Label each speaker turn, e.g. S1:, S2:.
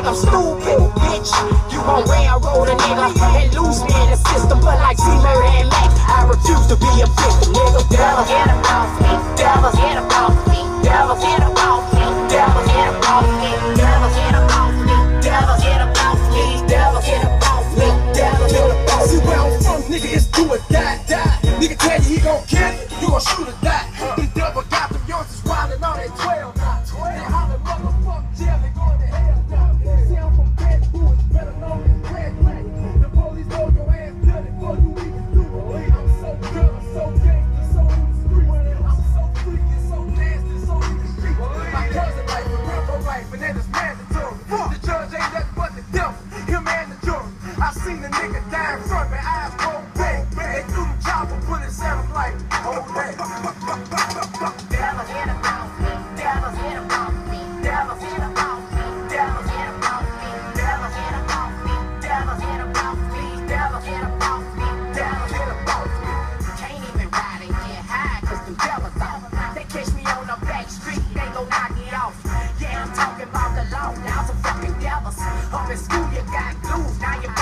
S1: like I'm stupid, bitch. You gon' railroad a nigga and lose me in the system, but like C-Murder and Mac, I refuse to be a victim, nigga. Devil, get about me. Devil, get about me. Devil, get about me. Devil, get about me. Devil, get about me. Devil, get about me. Devil, get about me. Devil, get about me.
S2: See where I'm from, nigga, it's do or die, die. Nigga tell you he gon' kill you, you gon' shoot or seen a nigga die in front, my eyes roll back. They threw the chopper, put it sound like, oh, that.
S1: Never hit about me, never hit about me, never hit about me, never hit about me, never hit about me, never hit about me, never hit about me. Can't even ride and get high, cause devil's off. They catch me on the back street, they gon' knock me off. Yeah, I'm talking the law, now some fucking devils. Up school, you got dudes, now you're